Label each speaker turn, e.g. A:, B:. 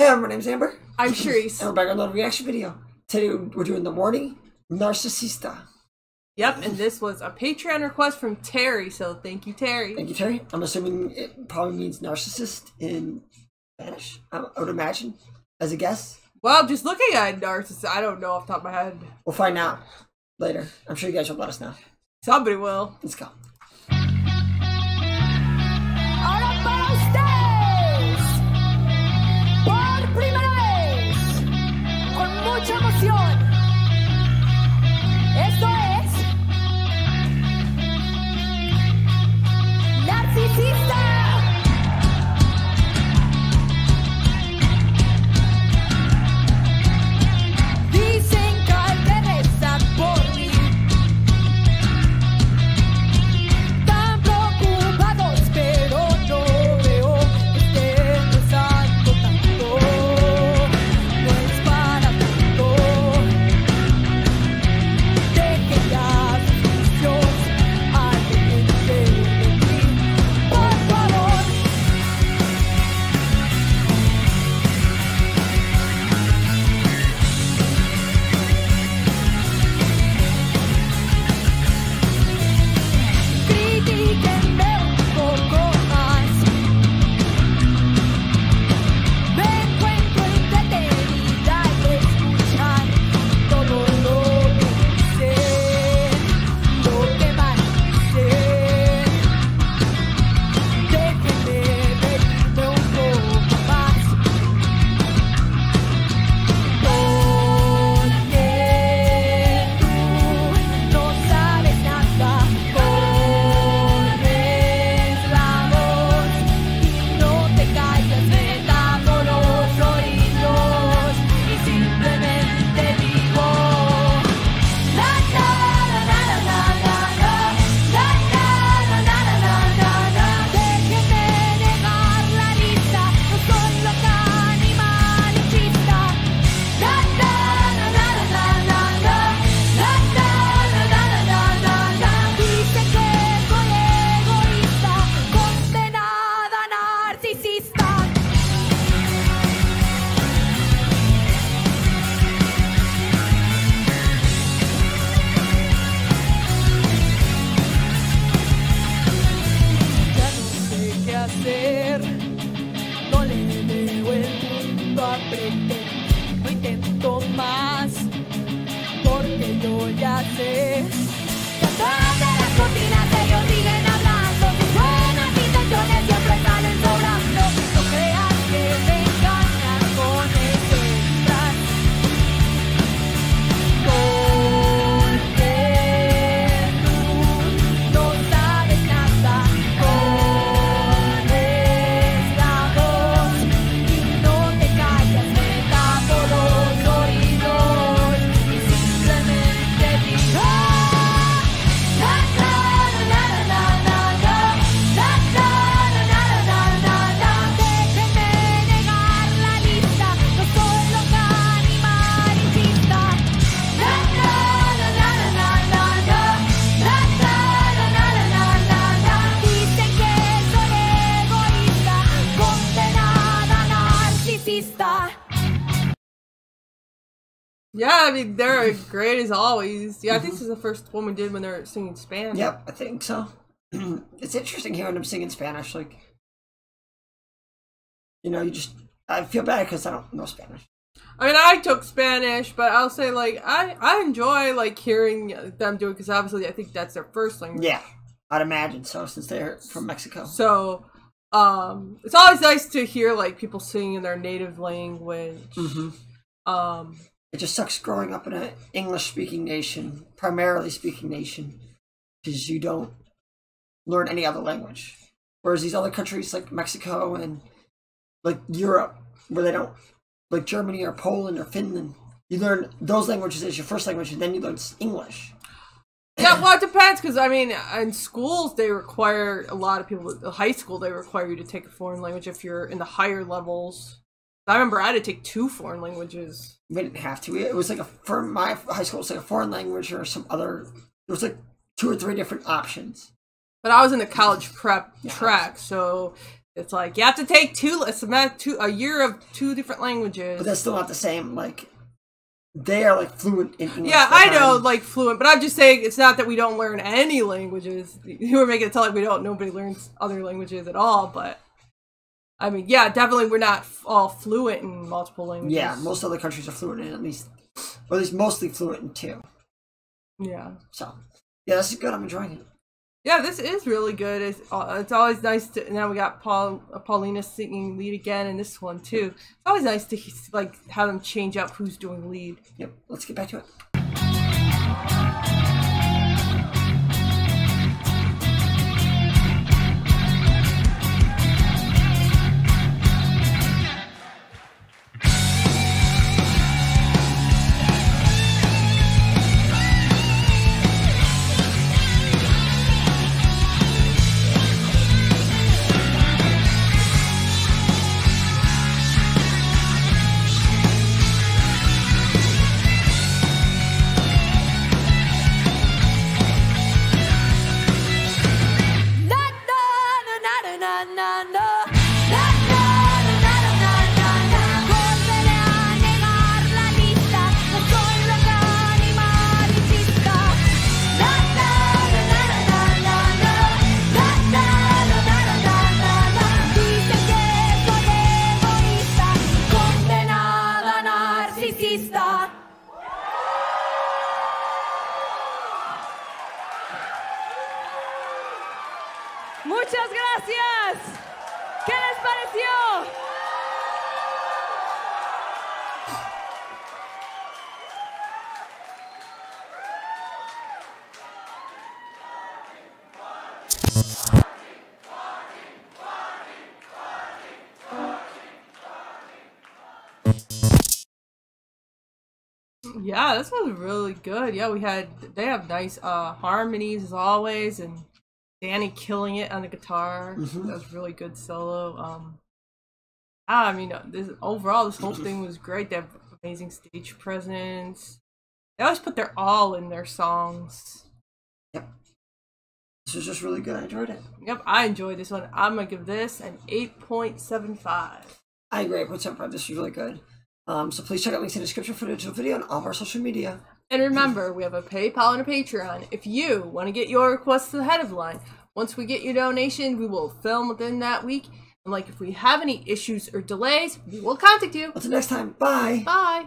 A: Hey, my name's Amber.
B: I'm Charisse.
A: And we're back on another reaction video. Today we're doing the Warning Narcisista.
B: Yep, and this was a Patreon request from Terry, so thank you, Terry.
A: Thank you, Terry. I'm assuming it probably means narcissist in Spanish. I would imagine, as a guess.
B: Well, just looking at Narcissus, I don't know off the top of my head.
A: We'll find out later. I'm sure you guys will let us know.
B: Somebody will.
A: Let's go.
C: Oh!
B: Yeah, I mean, they're great as always. Yeah, I think this is the first one we did when they're singing Spanish.
A: Yep, I think so. it's interesting hearing them sing in Spanish. Like, you know, you just I feel bad because I don't know Spanish.
B: I mean, I took Spanish, but I'll say, like, I, I enjoy, like, hearing them do it because obviously I think that's their first language.
A: Yeah, I'd imagine so since they're from Mexico.
B: So, um, it's always nice to hear, like, people singing in their native language.
A: hmm
B: Um,
A: It just sucks growing up in an English-speaking nation, primarily speaking nation, because you don't learn any other language. Whereas these other countries like Mexico and like Europe, where they don't, like Germany or Poland or Finland, you learn those languages as your first language, and then you learn English.
B: Yeah, well, it depends because I mean, in schools they require a lot of people. High school they require you to take a foreign language if you're in the higher levels. I remember I had to take two foreign languages.
A: We didn't have to. It was like a for my high school, it was like a foreign language or some other. There was like two or three different options.
B: But I was in the college prep
A: Yeah.
B: track, so It's like you have to take two. A math- two a year of two different languages.
A: But that's still not the same. Like they are like fluent in English.
B: Yeah, I know, like fluent, but I'm just saying it's not that we don't learn any languages. You were making it sound like we don't. Nobody learns other languages at all, but I mean, yeah, definitely we're not all fluent in multiple languages.
A: yeah, most other countries are fluent in at least, or at least mostly fluent in two.
B: yeah,
A: So yeah, this is good. I'm enjoying it.
B: yeah. This is really good. It's uh, it's always nice to. Now we got Paul uh, Paulina singing lead again in this one too. It's always nice to like have them change up who's doing lead.
A: Yep. Let's get back to it.
C: Muchas gracias. ¿Qué les pareció?
B: Yeah, this was really good. Yeah, we had they have nice uh harmonies as always, and Danny killing it on the guitar.
A: Mhm.
B: That was really good solo. Um, ah, I mean, uh, this overall this whole thing was great. They have amazing stage presence. They always put their all in their songs. Yep.
A: This was just really good. I enjoyed it.
B: Yep, I enjoyed this one. I'm gonna give this an eight point seven five.
A: I agree. What's up, This was really good. Um, so please check out links in the description for the video and all of our social media.
B: And remember, we have a PayPal and a Patreon. If you want to get your requests ahead of the line, once we get your donation, we will film within that week. And like, if we have any issues or delays, we will contact you.
A: Until next time, bye.
B: Bye.